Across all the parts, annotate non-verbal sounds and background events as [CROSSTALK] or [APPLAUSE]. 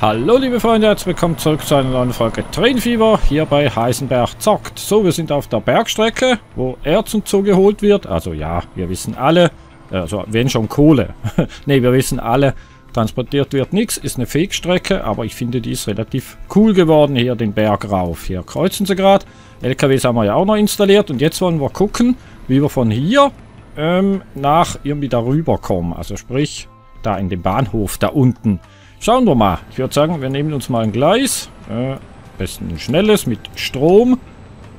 Hallo liebe Freunde, herzlich willkommen zurück zu einer neuen Folge Trainfieber hier bei Heisenberg zockt. So, wir sind auf der Bergstrecke, wo Erz und so geholt wird. Also ja, wir wissen alle, also wenn schon Kohle. [LAUGHS] ne, wir wissen alle, transportiert wird nichts, ist eine Fegstrecke, aber ich finde die ist relativ cool geworden hier den Berg rauf. Hier kreuzen sie gerade. LKWs haben wir ja auch noch installiert und jetzt wollen wir gucken, wie wir von hier ähm, nach irgendwie darüber kommen. Also sprich, da in dem Bahnhof da unten. Schauen wir mal. Ich würde sagen, wir nehmen uns mal ein Gleis. Äh, besten ein schnelles mit Strom.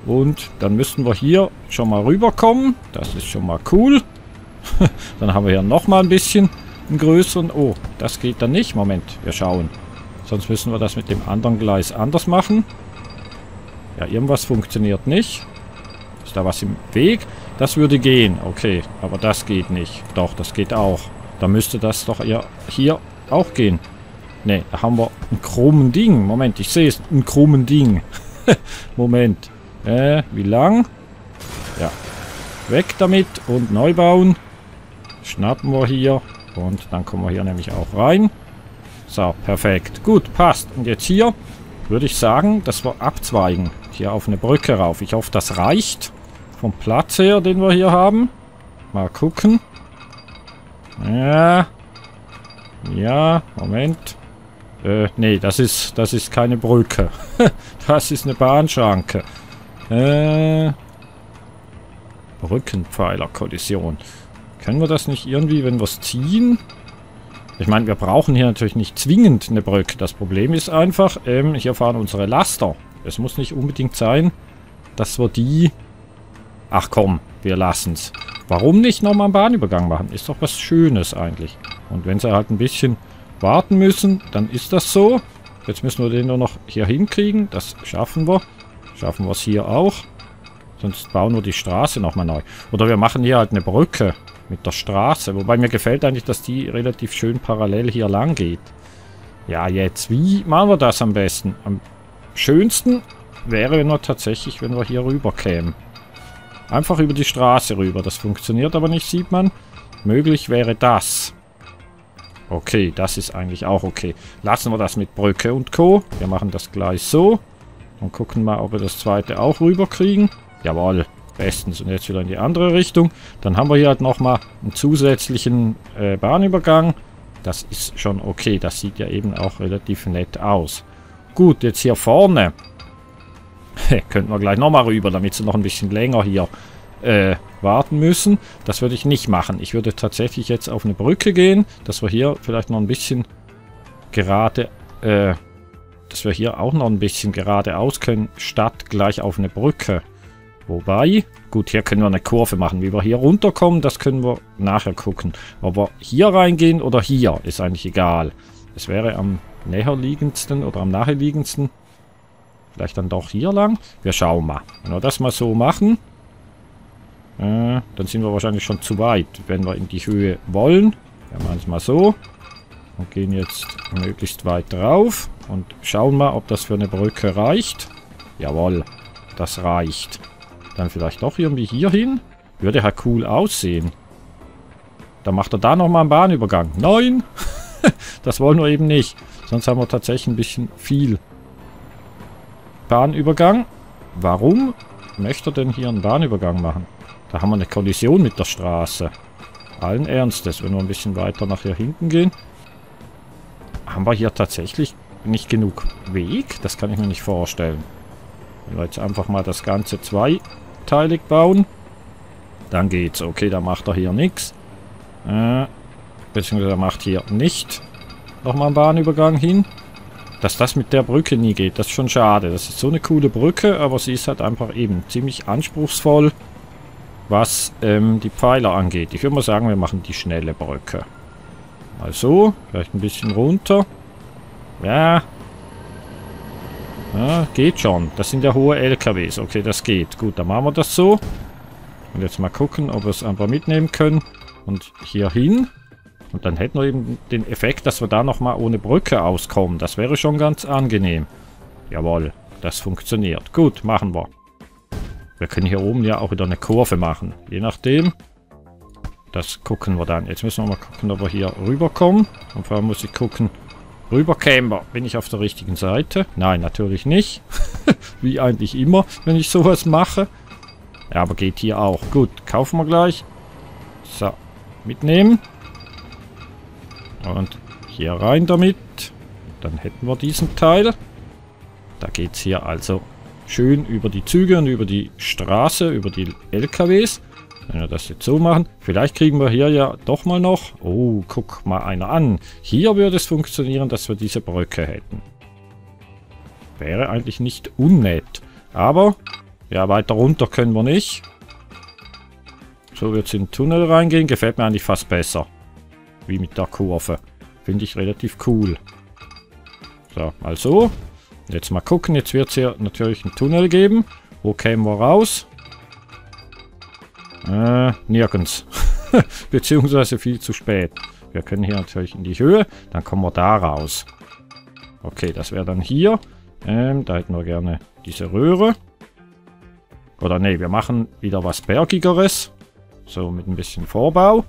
Und dann müssten wir hier schon mal rüberkommen. Das ist schon mal cool. [LAUGHS] dann haben wir hier nochmal ein bisschen einen größeren... Oh, das geht dann nicht. Moment, wir schauen. Sonst müssen wir das mit dem anderen Gleis anders machen. Ja, irgendwas funktioniert nicht. Ist da was im Weg? Das würde gehen. Okay, aber das geht nicht. Doch, das geht auch. Da müsste das doch hier auch gehen. Ne, da haben wir ein krummen Ding. Moment, ich sehe es. Ein krummen Ding. [LAUGHS] Moment. Äh, wie lang? Ja. Weg damit und neu bauen. Schnappen wir hier. Und dann kommen wir hier nämlich auch rein. So, perfekt. Gut, passt. Und jetzt hier würde ich sagen, dass wir abzweigen. Hier auf eine Brücke rauf. Ich hoffe, das reicht. Vom Platz her, den wir hier haben. Mal gucken. Ja. Ja, Moment. Äh, nee, das ist, das ist keine Brücke. [LAUGHS] das ist eine Bahnschranke. Äh, Brückenpfeilerkollision. Können wir das nicht irgendwie, wenn wir es ziehen? Ich meine, wir brauchen hier natürlich nicht zwingend eine Brücke. Das Problem ist einfach, ähm, hier fahren unsere Laster. Es muss nicht unbedingt sein, dass wir die... Ach komm, wir lassen es. Warum nicht nochmal einen Bahnübergang machen? Ist doch was Schönes eigentlich. Und wenn sie halt ein bisschen warten müssen, dann ist das so. Jetzt müssen wir den nur noch hier hinkriegen. Das schaffen wir. Schaffen wir es hier auch. Sonst bauen wir die Straße nochmal neu. Oder wir machen hier halt eine Brücke mit der Straße. Wobei mir gefällt eigentlich, dass die relativ schön parallel hier lang geht. Ja, jetzt. Wie machen wir das am besten? Am schönsten wäre nur tatsächlich, wenn wir hier rüber kämen. Einfach über die Straße rüber. Das funktioniert aber nicht, sieht man. Möglich wäre das. Okay, das ist eigentlich auch okay. Lassen wir das mit Brücke und Co. Wir machen das gleich so. Und gucken mal, ob wir das zweite auch rüberkriegen. Jawohl, bestens. Und jetzt wieder in die andere Richtung. Dann haben wir hier halt nochmal einen zusätzlichen äh, Bahnübergang. Das ist schon okay. Das sieht ja eben auch relativ nett aus. Gut, jetzt hier vorne. [LAUGHS] Könnten wir gleich nochmal rüber, damit sie noch ein bisschen länger hier äh, warten müssen. Das würde ich nicht machen. Ich würde tatsächlich jetzt auf eine Brücke gehen, dass wir hier vielleicht noch ein bisschen gerade, äh, dass wir hier auch noch ein bisschen geradeaus können, statt gleich auf eine Brücke. Wobei, gut, hier können wir eine Kurve machen. Wie wir hier runterkommen, das können wir nachher gucken. Ob wir hier reingehen oder hier, ist eigentlich egal. Es wäre am näherliegendsten oder am naheliegendsten. Vielleicht dann doch hier lang. Wir schauen mal. Wenn wir das mal so machen, äh, dann sind wir wahrscheinlich schon zu weit, wenn wir in die Höhe wollen. Wir machen es mal so. Und gehen jetzt möglichst weit drauf. Und schauen mal, ob das für eine Brücke reicht. Jawohl, das reicht. Dann vielleicht doch irgendwie hier hin. Würde halt cool aussehen. Dann macht er da nochmal einen Bahnübergang. Nein! [LAUGHS] das wollen wir eben nicht. Sonst haben wir tatsächlich ein bisschen viel Bahnübergang. Warum möchte er denn hier einen Bahnübergang machen? Da haben wir eine Kollision mit der Straße. Allen Ernstes, wenn wir ein bisschen weiter nach hier hinten gehen. Haben wir hier tatsächlich nicht genug Weg? Das kann ich mir nicht vorstellen. Wenn wir jetzt einfach mal das Ganze zweiteilig bauen. Dann geht's. Okay, da macht er hier nichts. Äh, beziehungsweise er macht hier nicht nochmal einen Bahnübergang hin. Dass das mit der Brücke nie geht, das ist schon schade. Das ist so eine coole Brücke, aber sie ist halt einfach eben ziemlich anspruchsvoll was ähm, die Pfeiler angeht. Ich würde mal sagen, wir machen die schnelle Brücke. Mal so, vielleicht ein bisschen runter. Ja. ja. Geht schon. Das sind ja hohe LKWs. Okay, das geht. Gut, dann machen wir das so. Und jetzt mal gucken, ob wir es einfach mitnehmen können. Und hier hin. Und dann hätten wir eben den Effekt, dass wir da nochmal ohne Brücke auskommen. Das wäre schon ganz angenehm. Jawohl, das funktioniert. Gut, machen wir. Wir können hier oben ja auch wieder eine Kurve machen. Je nachdem. Das gucken wir dann. Jetzt müssen wir mal gucken, ob wir hier rüberkommen. Und vor allem muss ich gucken, Rüber Camber. Bin ich auf der richtigen Seite? Nein, natürlich nicht. [LAUGHS] Wie eigentlich immer, wenn ich sowas mache. Ja, aber geht hier auch. Gut, kaufen wir gleich. So, mitnehmen. Und hier rein damit. Dann hätten wir diesen Teil. Da geht es hier also schön über die Züge und über die Straße, über die LKWs. Wenn wir das jetzt so machen. Vielleicht kriegen wir hier ja doch mal noch... Oh, guck mal einer an. Hier würde es funktionieren, dass wir diese Brücke hätten. Wäre eigentlich nicht unnett. Aber, ja, weiter runter können wir nicht. So wird es in den Tunnel reingehen. Gefällt mir eigentlich fast besser. Wie mit der Kurve. Finde ich relativ cool. So, also. Jetzt mal gucken. Jetzt wird es hier natürlich einen Tunnel geben. Wo kämen wir raus? Äh, nirgends. [LAUGHS] Beziehungsweise viel zu spät. Wir können hier natürlich in die Höhe. Dann kommen wir da raus. Okay, das wäre dann hier. Ähm, da hätten wir gerne diese Röhre. Oder nee, wir machen wieder was Bergigeres. So, mit ein bisschen Vorbau.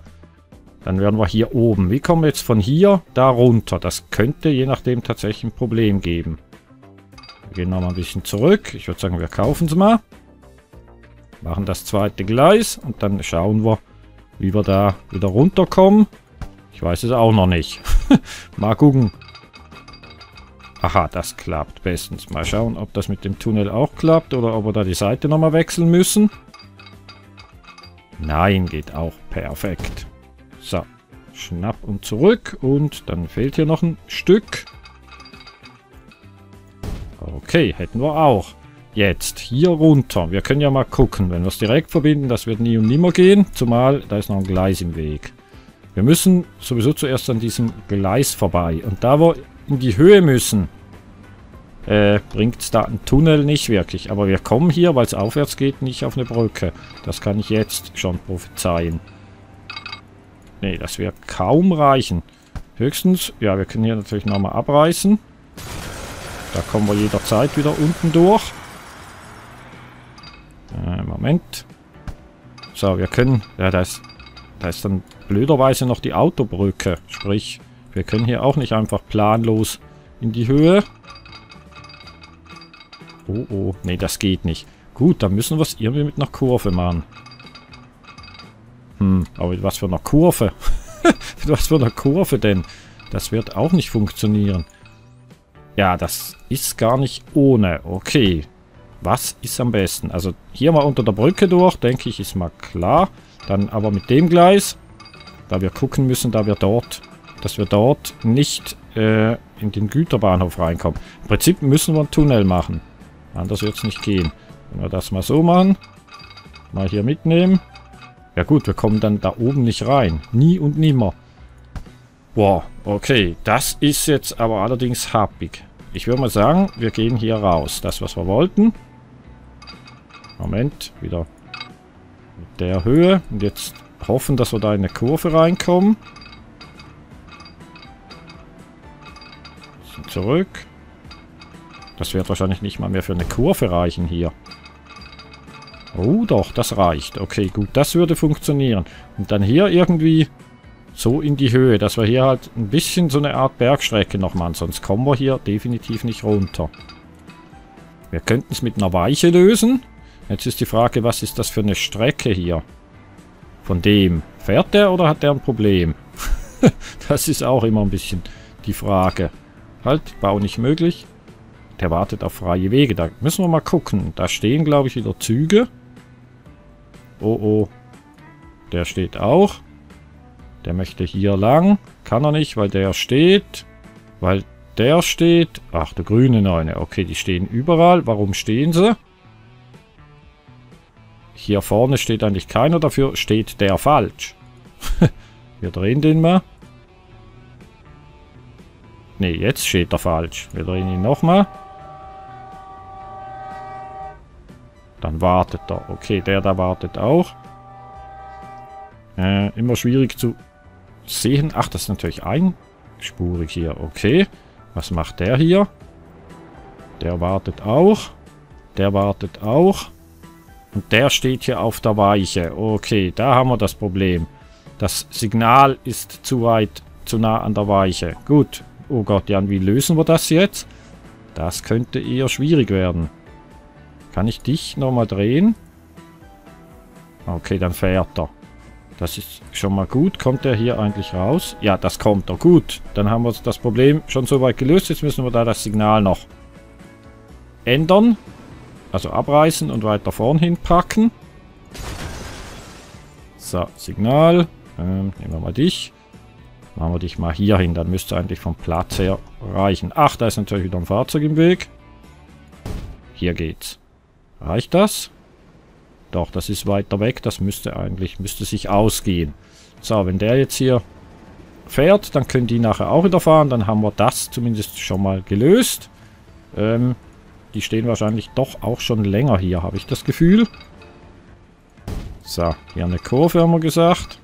Dann wären wir hier oben. Wie kommen wir jetzt von hier da runter? Das könnte je nachdem tatsächlich ein Problem geben. Wir gehen nochmal ein bisschen zurück. Ich würde sagen, wir kaufen es mal. Machen das zweite Gleis und dann schauen wir, wie wir da wieder runterkommen. Ich weiß es auch noch nicht. [LAUGHS] mal gucken. Aha, das klappt bestens. Mal schauen, ob das mit dem Tunnel auch klappt oder ob wir da die Seite nochmal wechseln müssen. Nein, geht auch perfekt. So, schnapp und zurück und dann fehlt hier noch ein Stück. Okay, hätten wir auch. Jetzt, hier runter. Wir können ja mal gucken. Wenn wir es direkt verbinden, das wird nie und nimmer gehen. Zumal, da ist noch ein Gleis im Weg. Wir müssen sowieso zuerst an diesem Gleis vorbei. Und da wir in die Höhe müssen, äh, bringt es da ein Tunnel nicht wirklich. Aber wir kommen hier, weil es aufwärts geht, nicht auf eine Brücke. Das kann ich jetzt schon prophezeien. Nee, das wird kaum reichen. Höchstens, ja, wir können hier natürlich nochmal abreißen. Da kommen wir jederzeit wieder unten durch. Äh, Moment. So, wir können... Ja, da ist, da ist dann blöderweise noch die Autobrücke. Sprich, wir können hier auch nicht einfach planlos in die Höhe. Oh, oh. Nee, das geht nicht. Gut, dann müssen wir es irgendwie mit einer Kurve machen. Hm, aber mit was für einer Kurve? [LAUGHS] mit was für einer Kurve denn? Das wird auch nicht funktionieren. Ja, das ist gar nicht ohne. Okay, was ist am besten? Also hier mal unter der Brücke durch, denke ich, ist mal klar. Dann aber mit dem Gleis, da wir gucken müssen, da wir dort, dass wir dort nicht äh, in den Güterbahnhof reinkommen. Im Prinzip müssen wir einen Tunnel machen. Anders wird es nicht gehen. Wenn wir das mal so machen, mal hier mitnehmen. Ja gut, wir kommen dann da oben nicht rein. Nie und nimmer. Boah, okay. Das ist jetzt aber allerdings happig. Ich würde mal sagen, wir gehen hier raus. Das, was wir wollten. Moment, wieder mit der Höhe. Und jetzt hoffen, dass wir da in eine Kurve reinkommen. Bisschen zurück. Das wird wahrscheinlich nicht mal mehr für eine Kurve reichen hier. Oh doch, das reicht. Okay, gut, das würde funktionieren. Und dann hier irgendwie so in die Höhe, dass wir hier halt ein bisschen so eine Art Bergstrecke noch machen. Sonst kommen wir hier definitiv nicht runter. Wir könnten es mit einer Weiche lösen. Jetzt ist die Frage, was ist das für eine Strecke hier? Von dem. Fährt der oder hat der ein Problem? [LAUGHS] das ist auch immer ein bisschen die Frage. Halt, Bau nicht möglich. Der wartet auf freie Wege. Da müssen wir mal gucken. Da stehen, glaube ich, wieder Züge. Oh, oh. Der steht auch. Der möchte hier lang. Kann er nicht, weil der steht. Weil der steht. Ach, der grüne Neune. Okay, die stehen überall. Warum stehen sie? Hier vorne steht eigentlich keiner, dafür steht der falsch. [LAUGHS] Wir drehen den mal. Ne, jetzt steht er falsch. Wir drehen ihn nochmal. Dann wartet er. Okay, der da wartet auch. Äh, immer schwierig zu sehen. Ach, das ist natürlich einspurig hier. Okay. Was macht der hier? Der wartet auch. Der wartet auch. Und der steht hier auf der Weiche. Okay, da haben wir das Problem. Das Signal ist zu weit, zu nah an der Weiche. Gut, Oh Gott, Jan, wie lösen wir das jetzt? Das könnte eher schwierig werden. Kann ich dich nochmal drehen? Okay, dann fährt er. Das ist schon mal gut. Kommt er hier eigentlich raus? Ja, das kommt er. Gut, dann haben wir das Problem schon soweit gelöst. Jetzt müssen wir da das Signal noch ändern. Also abreißen und weiter vorn hinpacken. So, Signal. Ähm, nehmen wir mal dich. Machen wir dich mal hier hin. Dann müsste eigentlich vom Platz her reichen. Ach, da ist natürlich wieder ein Fahrzeug im Weg. Hier geht's. Reicht das? Doch, das ist weiter weg. Das müsste eigentlich, müsste sich ausgehen. So, wenn der jetzt hier fährt, dann können die nachher auch wieder fahren. Dann haben wir das zumindest schon mal gelöst. Ähm, die stehen wahrscheinlich doch auch schon länger hier, habe ich das Gefühl. So, hier eine Kurve haben wir gesagt.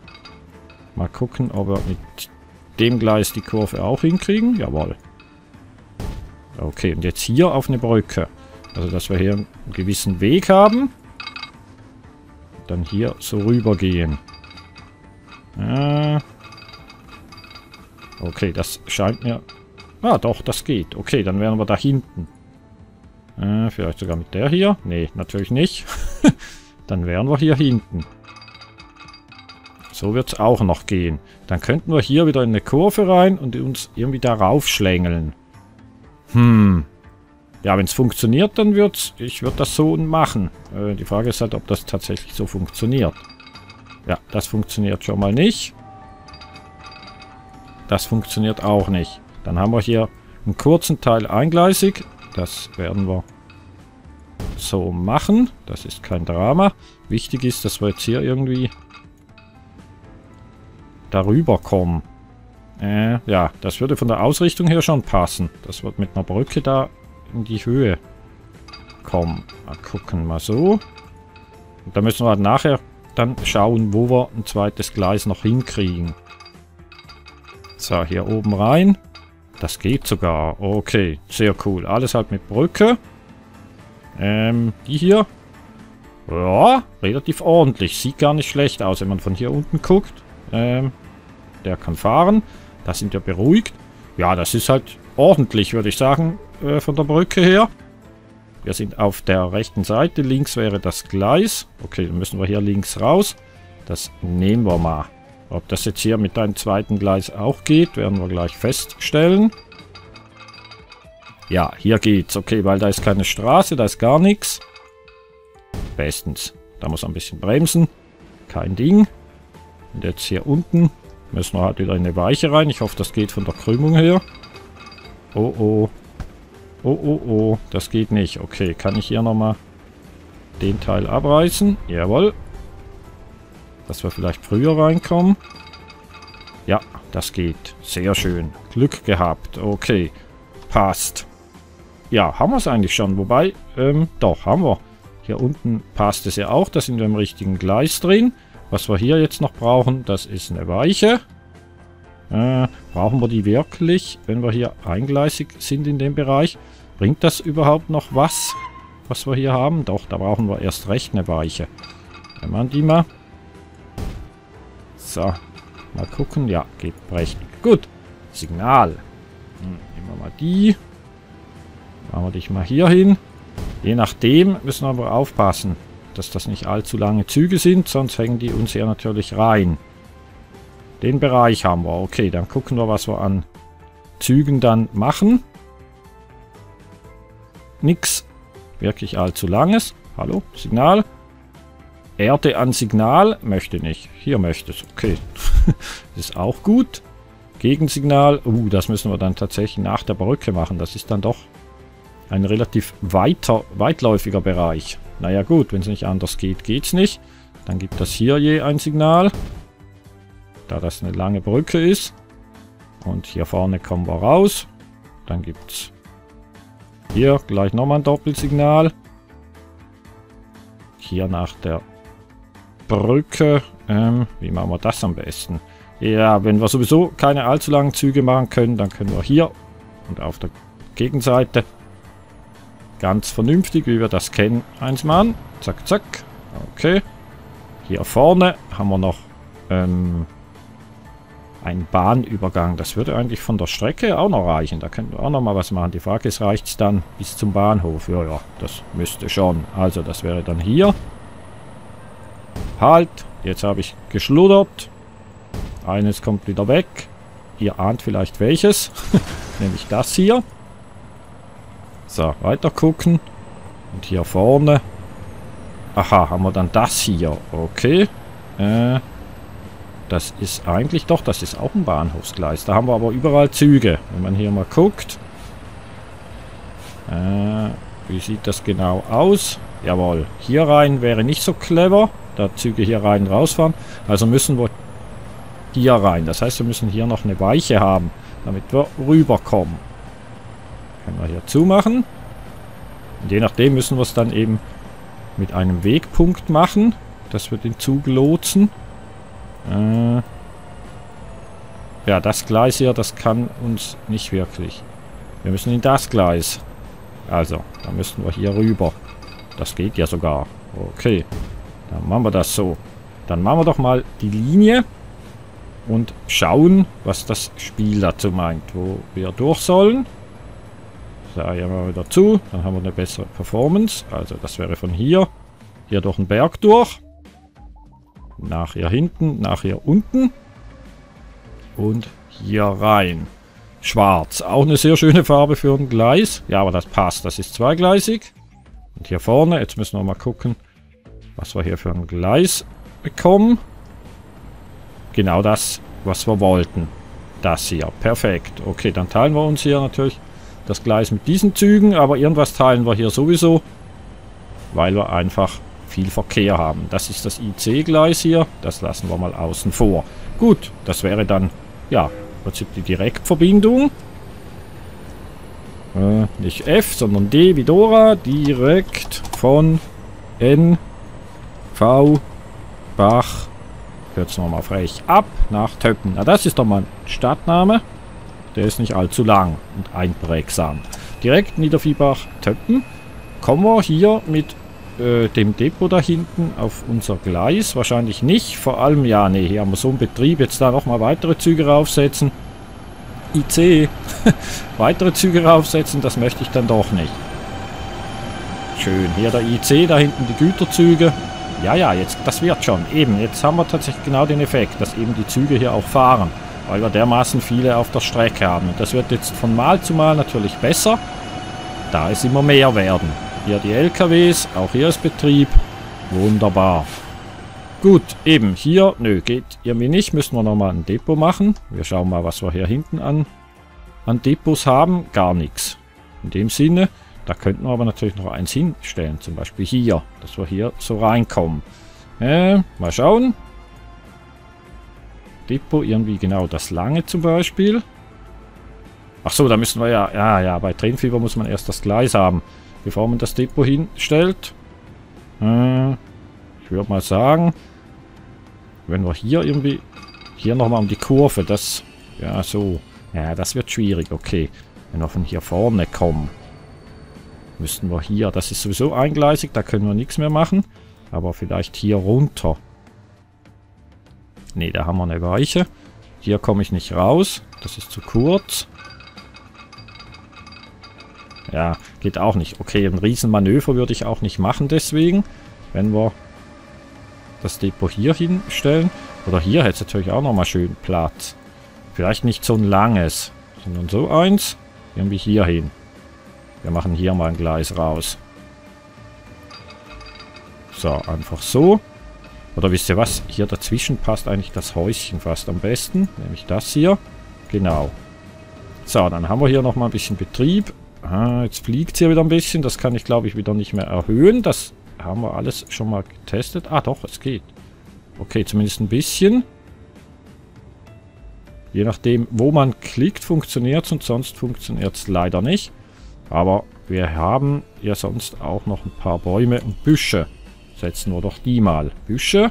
Mal gucken, ob wir mit dem Gleis die Kurve auch hinkriegen. Jawohl. Okay, und jetzt hier auf eine Brücke. Also, dass wir hier einen gewissen Weg haben. Dann hier so rübergehen. Äh okay, das scheint mir... Ah, doch, das geht. Okay, dann wären wir da hinten. Äh, vielleicht sogar mit der hier? Nee, natürlich nicht. [LAUGHS] dann wären wir hier hinten. So wird es auch noch gehen. Dann könnten wir hier wieder in eine Kurve rein und uns irgendwie darauf schlängeln. Hm. Ja, wenn es funktioniert, dann wird's. Ich würde das so machen. Äh, die Frage ist halt, ob das tatsächlich so funktioniert. Ja, das funktioniert schon mal nicht. Das funktioniert auch nicht. Dann haben wir hier einen kurzen Teil eingleisig. Das werden wir so machen. Das ist kein Drama. Wichtig ist, dass wir jetzt hier irgendwie darüber kommen. Äh, ja, das würde von der Ausrichtung her schon passen. Das wird mit einer Brücke da in die Höhe kommen. Mal gucken, mal so. Und da müssen wir halt nachher dann schauen, wo wir ein zweites Gleis noch hinkriegen. So, hier oben rein. Das geht sogar. Okay, sehr cool. Alles halt mit Brücke. Ähm, die hier. Ja, relativ ordentlich. Sieht gar nicht schlecht aus, wenn man von hier unten guckt. Ähm, der kann fahren. Da sind wir beruhigt. Ja, das ist halt ordentlich, würde ich sagen, äh, von der Brücke her. Wir sind auf der rechten Seite. Links wäre das Gleis. Okay, dann müssen wir hier links raus. Das nehmen wir mal. Ob das jetzt hier mit einem zweiten Gleis auch geht, werden wir gleich feststellen. Ja, hier geht's. Okay, weil da ist keine Straße, da ist gar nichts. Bestens. Da muss ein bisschen bremsen. Kein Ding. Und jetzt hier unten müssen wir halt wieder in eine Weiche rein. Ich hoffe, das geht von der Krümmung her. Oh, oh. Oh, oh, oh. Das geht nicht. Okay, kann ich hier nochmal den Teil abreißen? Jawohl. Dass wir vielleicht früher reinkommen. Ja, das geht. Sehr schön. Glück gehabt. Okay. Passt. Ja, haben wir es eigentlich schon. Wobei, ähm, doch, haben wir. Hier unten passt es ja auch. Da sind wir im richtigen Gleis drin. Was wir hier jetzt noch brauchen, das ist eine Weiche. Äh, brauchen wir die wirklich, wenn wir hier eingleisig sind in dem Bereich? Bringt das überhaupt noch was, was wir hier haben? Doch, da brauchen wir erst recht eine Weiche. Wenn man die mal. So, mal gucken. Ja, geht prächtig. Gut, Signal. Hm, nehmen wir mal die. Machen wir dich mal hier hin. Je nachdem müssen wir aber aufpassen, dass das nicht allzu lange Züge sind, sonst hängen die uns hier natürlich rein. Den Bereich haben wir. Okay, dann gucken wir, was wir an Zügen dann machen. Nix wirklich allzu langes. Hallo, Signal. Erde an Signal. Möchte nicht. Hier möchte es. Okay. [LAUGHS] ist auch gut. Gegensignal. Uh, das müssen wir dann tatsächlich nach der Brücke machen. Das ist dann doch ein relativ weiter, weitläufiger Bereich. Naja gut, wenn es nicht anders geht, geht es nicht. Dann gibt das hier je ein Signal. Da das eine lange Brücke ist. Und hier vorne kommen wir raus. Dann gibt es hier gleich nochmal ein Doppelsignal. Hier nach der Brücke. Ähm, wie machen wir das am besten? Ja, wenn wir sowieso keine allzu langen Züge machen können, dann können wir hier und auf der Gegenseite Ganz vernünftig, wie wir das kennen. Eins machen. Zack, zack. Okay. Hier vorne haben wir noch ähm, Ein Bahnübergang. Das würde eigentlich von der Strecke auch noch reichen. Da könnten wir auch noch mal was machen. Die Frage ist, reicht es dann bis zum Bahnhof? Ja, ja, das müsste schon. Also, das wäre dann hier. Halt. Jetzt habe ich geschluddert. Eines kommt wieder weg. Ihr ahnt vielleicht welches. [LAUGHS] Nämlich das hier. So, weiter gucken. Und hier vorne. Aha, haben wir dann das hier. Okay. Äh, das ist eigentlich doch, das ist auch ein Bahnhofsgleis. Da haben wir aber überall Züge. Wenn man hier mal guckt. Äh, wie sieht das genau aus? Jawohl, hier rein wäre nicht so clever. Da Züge hier rein rausfahren. Also müssen wir hier rein. Das heißt, wir müssen hier noch eine Weiche haben, damit wir rüberkommen. Können wir hier zumachen. Und je nachdem müssen wir es dann eben mit einem Wegpunkt machen, dass wir den Zug lotsen. Äh ja, das Gleis hier, das kann uns nicht wirklich. Wir müssen in das Gleis. Also, da müssen wir hier rüber. Das geht ja sogar. Okay, dann machen wir das so. Dann machen wir doch mal die Linie und schauen, was das Spiel dazu meint, wo wir durch sollen. So, hier mal wieder zu, dann haben wir eine bessere Performance. Also das wäre von hier, hier durch den Berg durch. Nach hier hinten, nach hier unten. Und hier rein. Schwarz, auch eine sehr schöne Farbe für ein Gleis. Ja, aber das passt, das ist zweigleisig. Und hier vorne, jetzt müssen wir mal gucken, was wir hier für ein Gleis bekommen. Genau das, was wir wollten. Das hier. Perfekt. Okay, dann teilen wir uns hier natürlich das Gleis mit diesen Zügen. Aber irgendwas teilen wir hier sowieso. Weil wir einfach viel Verkehr haben. Das ist das IC-Gleis hier. Das lassen wir mal außen vor. Gut, das wäre dann, ja, im Prinzip die Direktverbindung. Äh, nicht F, sondern D wie Dora. Direkt von N, V, Bach, Kürzen wir mal frech ab nach Töppen. Na, das ist doch mal ein Stadtname. Der ist nicht allzu lang und einprägsam. Direkt Niederviehbach, Töppen. Kommen wir hier mit äh, dem Depot da hinten auf unser Gleis? Wahrscheinlich nicht. Vor allem, ja, nee, hier haben wir so einen Betrieb. Jetzt da nochmal weitere Züge raufsetzen. IC. [LAUGHS] weitere Züge raufsetzen, das möchte ich dann doch nicht. Schön. Hier der IC, da hinten die Güterzüge. Ja, ja, jetzt, das wird schon. Eben, jetzt haben wir tatsächlich genau den Effekt, dass eben die Züge hier auch fahren. Weil wir dermaßen viele auf der Strecke haben. Und das wird jetzt von Mal zu Mal natürlich besser, da es immer mehr werden. Hier die LKWs, auch hier ist Betrieb. Wunderbar. Gut, eben hier, nö, geht irgendwie nicht. Müssen wir nochmal ein Depot machen. Wir schauen mal, was wir hier hinten an, an Depots haben. Gar nichts. In dem Sinne, da könnten wir aber natürlich noch eins hinstellen. Zum Beispiel hier. Dass wir hier so reinkommen. Äh, mal schauen. Depot irgendwie genau das lange zum Beispiel. Ach so, da müssen wir ja... Ja, ja, bei Tränenfieber muss man erst das Gleis haben. Bevor man das Depot hinstellt. Äh, ich würde mal sagen... Wenn wir hier irgendwie... Hier nochmal um die Kurve, das... Ja, so. Ja, das wird schwierig. Okay. Wenn wir von hier vorne kommen. Müssten wir hier, das ist sowieso eingleisig, da können wir nichts mehr machen. Aber vielleicht hier runter. Ne, da haben wir eine Weiche. Hier komme ich nicht raus. Das ist zu kurz. Ja, geht auch nicht. Okay, ein Riesenmanöver würde ich auch nicht machen deswegen. Wenn wir das Depot hier hinstellen. Oder hier hätte es natürlich auch nochmal schön Platz. Vielleicht nicht so ein langes, sondern so eins. Irgendwie hier hin. Wir machen hier mal ein Gleis raus. So, einfach so. Oder wisst ihr was? Hier dazwischen passt eigentlich das Häuschen fast am besten. Nämlich das hier. Genau. So, dann haben wir hier nochmal ein bisschen Betrieb. Ah, jetzt fliegt hier wieder ein bisschen. Das kann ich, glaube ich, wieder nicht mehr erhöhen. Das haben wir alles schon mal getestet. Ah, doch, es geht. Okay, zumindest ein bisschen. Je nachdem, wo man klickt, funktioniert es und sonst funktioniert es leider nicht. Aber wir haben ja sonst auch noch ein paar Bäume und Büsche. Setzen wir doch die mal. Büsche.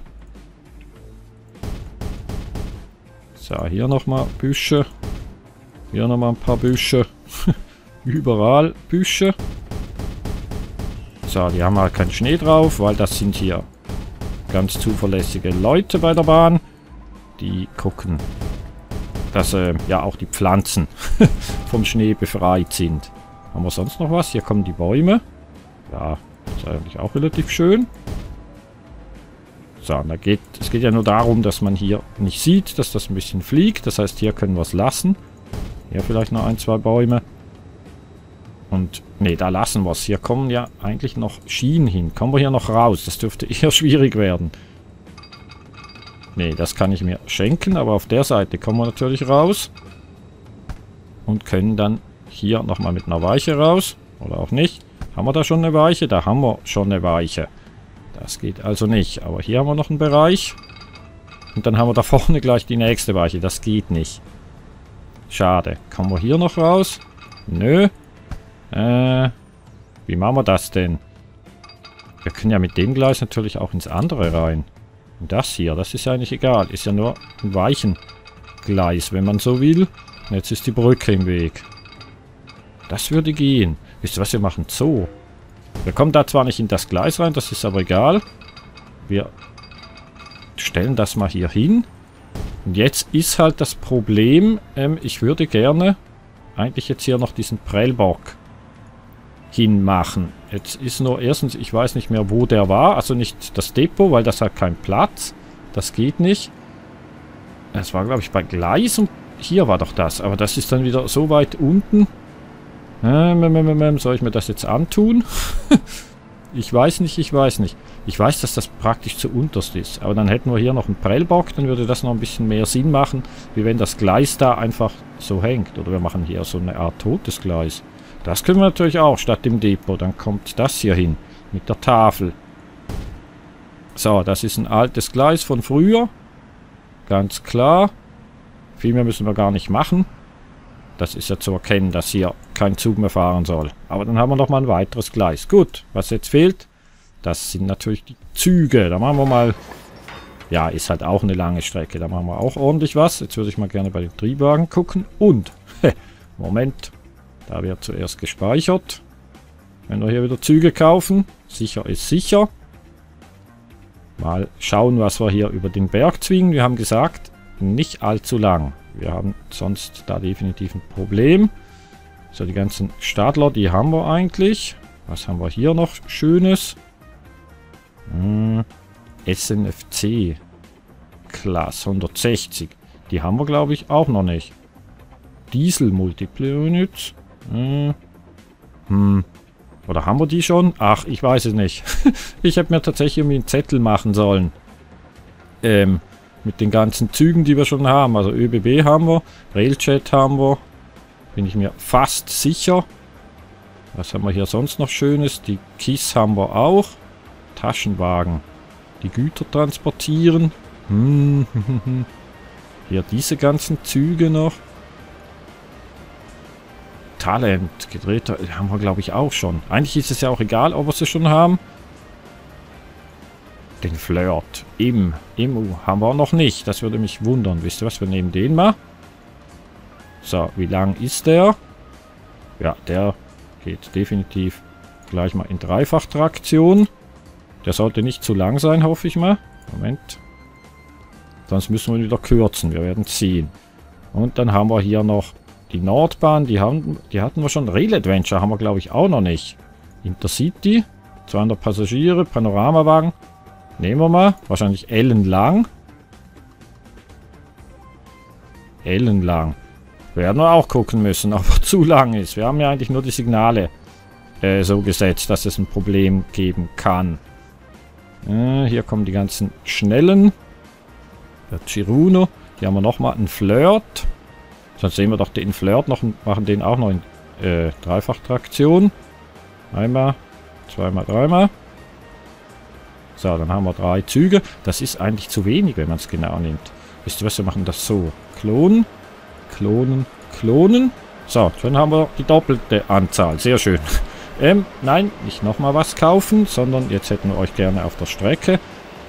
So, hier nochmal Büsche. Hier nochmal ein paar Büsche. Überall Büsche. So, die haben halt keinen Schnee drauf, weil das sind hier ganz zuverlässige Leute bei der Bahn. Die gucken dass äh, ja auch die Pflanzen [LAUGHS] vom Schnee befreit sind. Haben wir sonst noch was? Hier kommen die Bäume. Ja, ist eigentlich auch relativ schön. So, da geht, es geht ja nur darum, dass man hier nicht sieht, dass das ein bisschen fliegt. Das heißt, hier können wir es lassen. Hier vielleicht noch ein, zwei Bäume. Und, nee, da lassen wir es. Hier kommen ja eigentlich noch Schienen hin. Kommen wir hier noch raus? Das dürfte [LAUGHS] eher schwierig werden. Nee, das kann ich mir schenken, aber auf der Seite kommen wir natürlich raus. Und können dann hier nochmal mit einer Weiche raus. Oder auch nicht. Haben wir da schon eine Weiche? Da haben wir schon eine Weiche. Das geht also nicht. Aber hier haben wir noch einen Bereich. Und dann haben wir da vorne gleich die nächste Weiche. Das geht nicht. Schade. Kommen wir hier noch raus? Nö. Äh, wie machen wir das denn? Wir können ja mit dem Gleis natürlich auch ins andere rein. Und das hier, das ist ja eigentlich egal. Ist ja nur ein Weichengleis, wenn man so will. Und jetzt ist die Brücke im Weg. Das würde gehen. Wisst ihr was, wir machen so. Wir kommen da zwar nicht in das Gleis rein, das ist aber egal. Wir stellen das mal hier hin. Und jetzt ist halt das Problem, ähm, ich würde gerne eigentlich jetzt hier noch diesen Prellbock hinmachen. Jetzt ist nur erstens, ich weiß nicht mehr, wo der war. Also nicht das Depot, weil das hat keinen Platz. Das geht nicht. Das war, glaube ich, bei Gleis und hier war doch das. Aber das ist dann wieder so weit unten. Ähm, soll ich mir das jetzt antun? [LAUGHS] ich weiß nicht, ich weiß nicht. Ich weiß, dass das praktisch zu unterst ist. Aber dann hätten wir hier noch einen Prellbock, dann würde das noch ein bisschen mehr Sinn machen, wie wenn das Gleis da einfach so hängt. Oder wir machen hier so eine Art totes Gleis. Das können wir natürlich auch statt dem Depot. Dann kommt das hier hin mit der Tafel. So, das ist ein altes Gleis von früher. Ganz klar. Viel mehr müssen wir gar nicht machen. Das ist ja zu erkennen, dass hier kein Zug mehr fahren soll. Aber dann haben wir noch mal ein weiteres Gleis. Gut, was jetzt fehlt, das sind natürlich die Züge. Da machen wir mal... Ja, ist halt auch eine lange Strecke. Da machen wir auch ordentlich was. Jetzt würde ich mal gerne bei den Triebwagen gucken. Und, [LAUGHS] Moment, da wird zuerst gespeichert. Wenn wir hier wieder Züge kaufen. Sicher ist sicher. Mal schauen, was wir hier über den Berg zwingen. Wir haben gesagt, nicht allzu lang. Wir haben sonst da definitiv ein Problem. So, die ganzen Stadler, die haben wir eigentlich. Was haben wir hier noch Schönes? Hm, SNFC. Class 160. Die haben wir, glaube ich, auch noch nicht. Diesel Multiple Units. Hm. hm. Oder haben wir die schon? Ach, ich weiß es nicht. [LAUGHS] ich hätte mir tatsächlich irgendwie einen Zettel machen sollen. Ähm, mit den ganzen Zügen, die wir schon haben. Also ÖBB haben wir, Railjet haben wir. Bin ich mir fast sicher. Was haben wir hier sonst noch Schönes? Die KISS haben wir auch. Taschenwagen. Die Güter transportieren. Hm. [LAUGHS] Hier diese ganzen Züge noch. Talent, gedrehter, haben wir glaube ich auch schon. Eigentlich ist es ja auch egal, ob wir sie schon haben. Den Flirt. Im. Im haben wir noch nicht. Das würde mich wundern. Wisst ihr was? Wir nehmen den mal. So, wie lang ist der? Ja, der geht definitiv gleich mal in Dreifachtraktion. Der sollte nicht zu lang sein, hoffe ich mal. Moment. Sonst müssen wir wieder kürzen. Wir werden ziehen. Und dann haben wir hier noch die Nordbahn, die, haben, die hatten wir schon. Rail Adventure haben wir, glaube ich, auch noch nicht. Intercity, 200 Passagiere, Panoramawagen. Nehmen wir mal. Wahrscheinlich ellenlang. Ellenlang. Werden wir auch gucken müssen, [LAUGHS] ob er zu lang ist. Wir haben ja eigentlich nur die Signale äh, so gesetzt, dass es ein Problem geben kann. Äh, hier kommen die ganzen Schnellen. Der Chiruno. Hier haben wir nochmal einen Flirt. Sonst sehen wir doch den Flirt noch machen den auch noch in äh, Dreifachtraktion. Einmal, zweimal, dreimal. So, dann haben wir drei Züge. Das ist eigentlich zu wenig, wenn man es genau nimmt. Wisst ihr was, wir machen das so. Klonen, klonen, klonen. So, dann haben wir die doppelte Anzahl. Sehr schön. [LAUGHS] Ähm, nein, nicht nochmal was kaufen, sondern jetzt hätten wir euch gerne auf der Strecke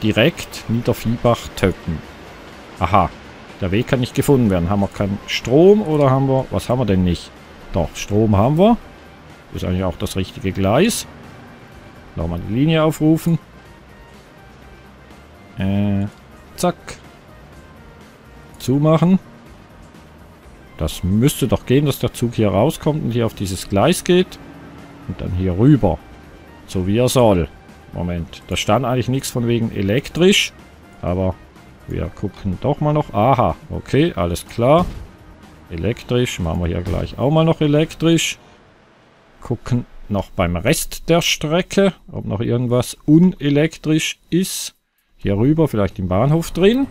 direkt Niederviehbach-Töppen. Aha, der Weg kann nicht gefunden werden. Haben wir keinen Strom oder haben wir... Was haben wir denn nicht? Doch, Strom haben wir. Ist eigentlich auch das richtige Gleis. Nochmal die Linie aufrufen. Äh, zack. Zumachen. Das müsste doch gehen, dass der Zug hier rauskommt und hier auf dieses Gleis geht. Und dann hier rüber. So wie er soll. Moment, da stand eigentlich nichts von wegen elektrisch. Aber wir gucken doch mal noch. Aha, okay, alles klar. Elektrisch, machen wir hier gleich auch mal noch elektrisch. Gucken noch beim Rest der Strecke, ob noch irgendwas unelektrisch ist. Hier rüber, vielleicht im Bahnhof drin.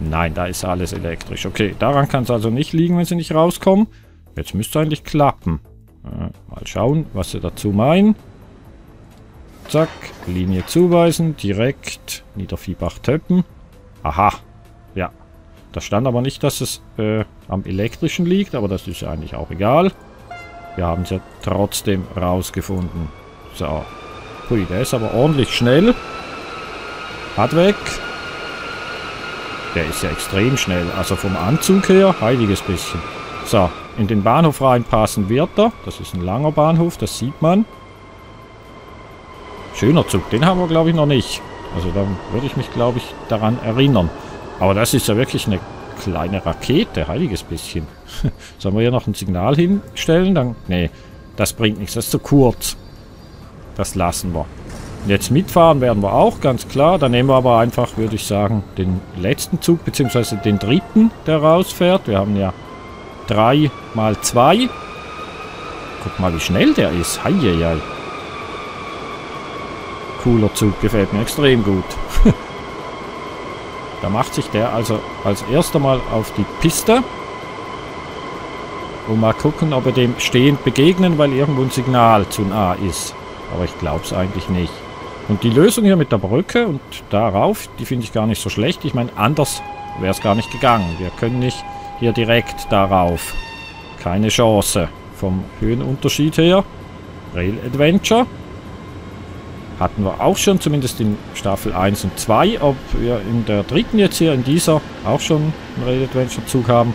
Nein, da ist alles elektrisch. Okay, daran kann es also nicht liegen, wenn sie nicht rauskommen. Jetzt müsste eigentlich klappen. Mal schauen, was sie dazu meinen. Zack, Linie zuweisen, direkt Niederviehbach-Töppen. Aha, ja. Da stand aber nicht, dass es äh, am elektrischen liegt, aber das ist ja eigentlich auch egal. Wir haben es ja trotzdem rausgefunden. So. Hui, der ist aber ordentlich schnell. Hat weg. Der ist ja extrem schnell. Also vom Anzug her, heiliges bisschen. So, in den Bahnhof reinpassen wird er. Das ist ein langer Bahnhof, das sieht man. Schöner Zug, den haben wir glaube ich noch nicht. Also da würde ich mich glaube ich daran erinnern. Aber das ist ja wirklich eine kleine Rakete, heiliges bisschen. [LAUGHS] Sollen wir hier noch ein Signal hinstellen? Dann, nee, das bringt nichts, das ist zu kurz. Das lassen wir. Jetzt mitfahren werden wir auch, ganz klar. Dann nehmen wir aber einfach, würde ich sagen, den letzten Zug, beziehungsweise den dritten, der rausfährt. Wir haben ja drei mal zwei. Guck mal, wie schnell der ist. Heieiei. Cooler Zug, gefällt mir extrem gut. [LAUGHS] da macht sich der also als erster mal auf die Piste. Und mal gucken, ob wir dem stehend begegnen, weil irgendwo ein Signal zu nah ist. Aber ich glaube es eigentlich nicht. Und die Lösung hier mit der Brücke und darauf, die finde ich gar nicht so schlecht. Ich meine, anders wäre es gar nicht gegangen. Wir können nicht hier direkt darauf. Keine Chance. Vom Höhenunterschied her. Rail Adventure. Hatten wir auch schon, zumindest in Staffel 1 und 2. Ob wir in der dritten jetzt hier, in dieser, auch schon einen Rail Adventure Zug haben,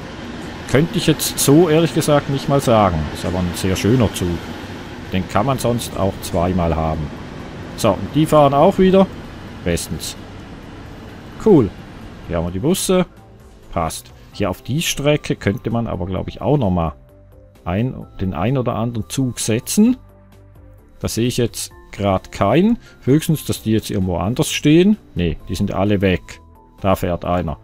könnte ich jetzt so ehrlich gesagt nicht mal sagen. Ist aber ein sehr schöner Zug. Den kann man sonst auch zweimal haben. So, und die fahren auch wieder. Bestens. Cool. Hier haben wir die Busse. Passt. Hier auf die Strecke könnte man aber, glaube ich, auch nochmal ein, den ein oder anderen Zug setzen. Da sehe ich jetzt gerade keinen. Höchstens, dass die jetzt irgendwo anders stehen. Ne, die sind alle weg. Da fährt einer.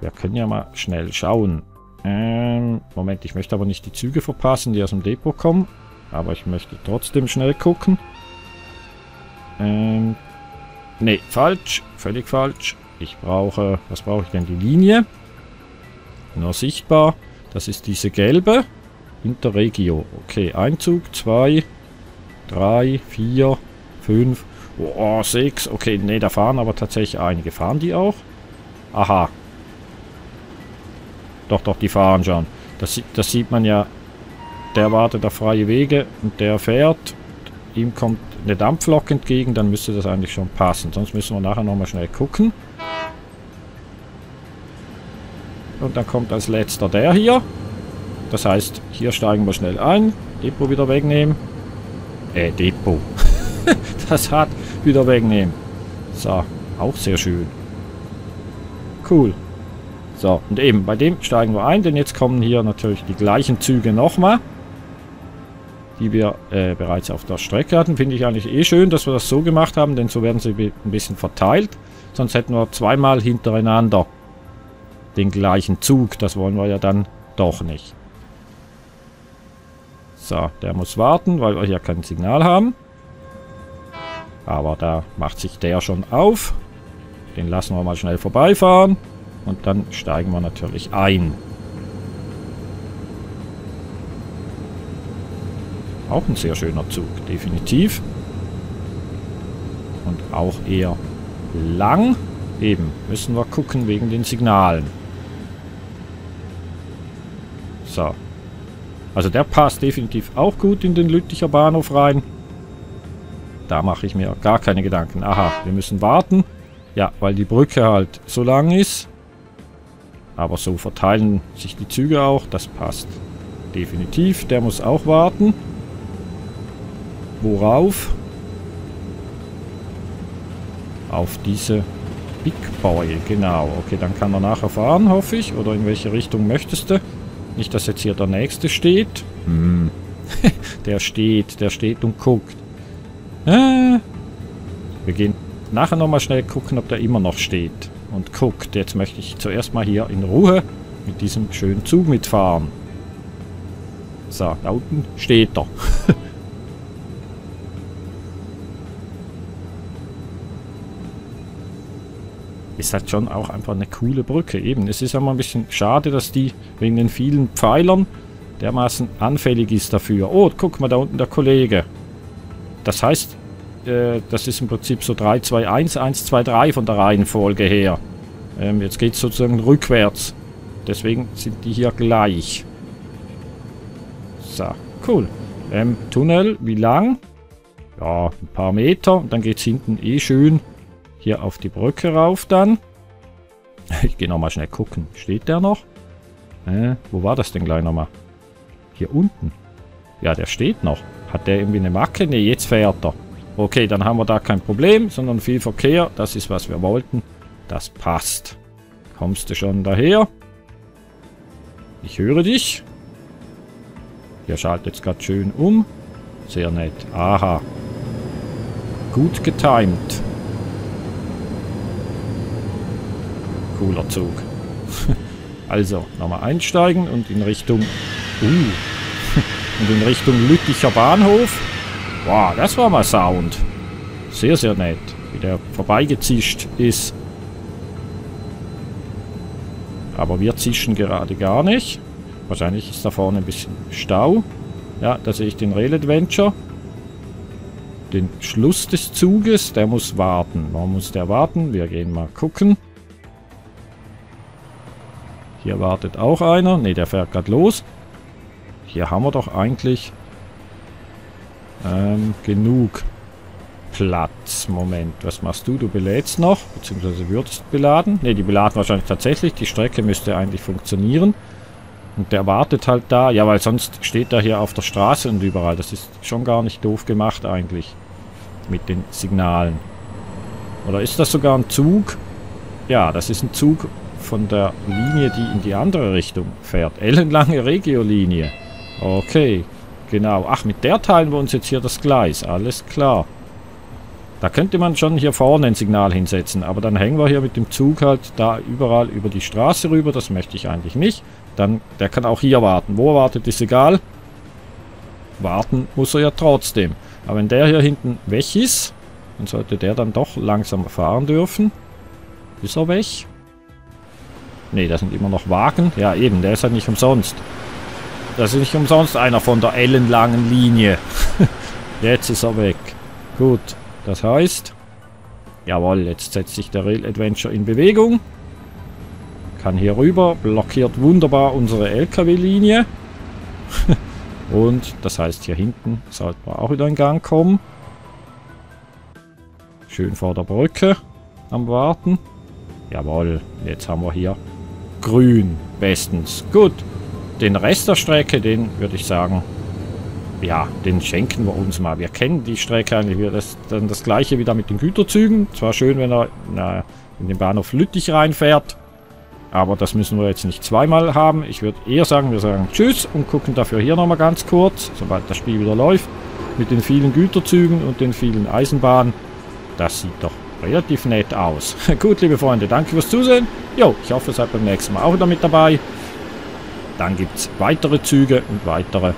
Wir können ja mal schnell schauen. Ähm, Moment, ich möchte aber nicht die Züge verpassen, die aus dem Depot kommen. Aber ich möchte trotzdem schnell gucken. Ähm, ne, falsch. Völlig falsch. Ich brauche, was brauche ich denn? Die Linie. Nur sichtbar. Das ist diese gelbe. Interregio. Okay, Einzug, zwei, drei, vier, fünf, oh, sechs. Okay, ne, da fahren aber tatsächlich einige. Fahren die auch? Aha. Doch, doch, die fahren schon. Das, das sieht man ja. Der wartet auf freie Wege und der fährt. Ihm kommt eine Dampflok entgegen, dann müsste das eigentlich schon passen. Sonst müssen wir nachher nochmal schnell gucken. Und dann kommt als letzter der hier. Das heißt, hier steigen wir schnell ein. Depot wieder wegnehmen. Äh, Depot. [LAUGHS] das hat wieder wegnehmen. So, auch sehr schön. Cool. So, und eben, bei dem steigen wir ein, denn jetzt kommen hier natürlich die gleichen Züge nochmal die wir äh, bereits auf der Strecke hatten. Finde ich eigentlich eh schön, dass wir das so gemacht haben, denn so werden sie ein bisschen verteilt. Sonst hätten wir zweimal hintereinander den gleichen Zug. Das wollen wir ja dann doch nicht. So, der muss warten, weil wir hier kein Signal haben. Aber da macht sich der schon auf. Den lassen wir mal schnell vorbeifahren. Und dann steigen wir natürlich ein. Auch ein sehr schöner Zug, definitiv. Und auch eher lang. Eben, müssen wir gucken wegen den Signalen. So. Also der passt definitiv auch gut in den Lütticher Bahnhof rein. Da mache ich mir gar keine Gedanken. Aha, wir müssen warten. Ja, weil die Brücke halt so lang ist. Aber so verteilen sich die Züge auch. Das passt definitiv. Der muss auch warten. Worauf? Auf diese Big Boy, genau. Okay, dann kann er nachher fahren, hoffe ich. Oder in welche Richtung möchtest du? Nicht, dass jetzt hier der nächste steht. Hm. [LAUGHS] der steht, der steht und guckt. Äh. Wir gehen nachher nochmal schnell gucken, ob der immer noch steht. Und guckt. Jetzt möchte ich zuerst mal hier in Ruhe mit diesem schönen Zug mitfahren. So, da unten steht er. [LAUGHS] ist halt schon auch einfach eine coole Brücke. Eben, es ist immer ein bisschen schade, dass die wegen den vielen Pfeilern dermaßen anfällig ist dafür. Oh, guck mal, da unten der Kollege. Das heißt, äh, das ist im Prinzip so 3, 2, 1, 1, 2, 3 von der Reihenfolge her. Ähm, jetzt geht es sozusagen rückwärts. Deswegen sind die hier gleich. So, cool. Ähm, Tunnel, wie lang? Ja, ein paar Meter. Und dann geht es hinten eh schön hier auf die Brücke rauf dann. [LAUGHS] Ich gehe nochmal schnell gucken. Steht der noch? Äh, wo war das denn gleich nochmal? Hier unten. Ja, der steht noch. Hat der irgendwie eine Macke? Ne, jetzt fährt er. Okay, dann haben wir da kein Problem, sondern viel Verkehr. Das ist, was wir wollten. Das passt. Kommst du schon daher? Ich höre dich. Hier schaltet es gerade schön um. Sehr nett. Aha. Gut getimt. Cooler Zug. also, nochmal einsteigen und in Richtung... Uh, und in Richtung Lütticher Bahnhof. Wow, das war mal Sound. Sehr, sehr nett, wie der vorbeigezischt ist. Aber wir zischen gerade gar nicht. Wahrscheinlich ist da vorne ein bisschen Stau. Ja, da sehe ich den Rail Adventure. Den Schluss des Zuges, der muss warten. Warum muss der warten? Wir gehen mal gucken. Hier wartet auch einer. Ne, der fährt gerade los. Hier haben wir doch eigentlich ähm, genug Platz. Moment, was machst du? Du belädst noch, beziehungsweise würdest beladen. Ne, die beladen wahrscheinlich tatsächlich. Die Strecke müsste eigentlich funktionieren. Und der wartet halt da. Ja, weil sonst steht er hier auf der Straße und überall. Das ist schon gar nicht doof gemacht eigentlich. Mit den Signalen. Oder ist das sogar ein Zug? Ja, das ist ein Zug von der Linie, die in die andere Richtung fährt. Ellenlange Regiolinie. Okay, genau. Ach, mit der teilen wir uns jetzt hier das Gleis. Alles klar. Da könnte man schon hier vorne ein Signal hinsetzen, aber dann hängen wir hier mit dem Zug halt da überall über die Straße rüber. Das möchte ich eigentlich nicht. Dann, der kann auch hier warten. Wo er wartet, ist egal. Warten muss er ja trotzdem. Aber wenn der hier hinten weg ist, dann sollte der dann doch langsam fahren dürfen. Ist er weg? Ne, das sind immer noch Wagen. Ja, eben, der ist halt nicht umsonst. Das ist nicht umsonst einer von der ellenlangen Linie. [LAUGHS] jetzt ist er weg. Gut, das heißt... Jawohl, jetzt setzt sich der Rail Adventure in Bewegung. Kann hier rüber, blockiert wunderbar unsere LKW-Linie. [LAUGHS] Und das heißt, hier hinten sollte man auch wieder in Gang kommen. Schön vor der Brücke am Warten. Jawohl, jetzt haben wir hier grün. Bestens. Gut. Den Rest der Strecke, den würde ich sagen, ja, den schenken wir uns mal. Wir kennen die Strecke eigentlich. Das dann das gleiche wieder mit den Güterzügen. Zwar schön, wenn er na, in den Bahnhof Lüttich reinfährt. Aber das müssen wir jetzt nicht zweimal haben. Ich würde eher sagen, wir sagen Tschüss und gucken dafür hier nochmal ganz kurz, sobald das Spiel wieder läuft, mit den vielen Güterzügen und den vielen Eisenbahnen. Das sieht doch relativ nett aus. [LAUGHS] Gut, liebe Freunde, danke fürs Zusehen. Jo, ich hoffe, ihr seid beim nächsten Mal auch wieder mit dabei. Dann gibt es weitere Züge und weitere,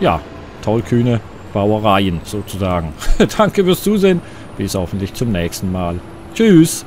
ja, tollkühne Bauereien sozusagen. [LAUGHS] danke fürs Zusehen. Bis hoffentlich zum nächsten Mal. Tschüss.